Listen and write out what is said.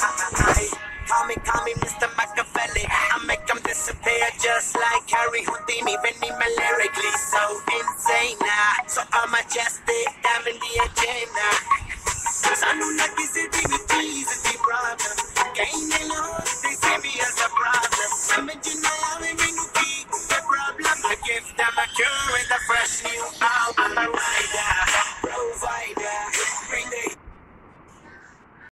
I, call me, call me Mr. Machiavelli. I make them disappear just like Harry Houdini. Benny me lyrically so insane now. So I'm majestic, damn in the agenda. Son una creativity is the problem. Gaining on, they see me as a problem. Imagine I'm a new key, the problem. I give them a cure with a fresh new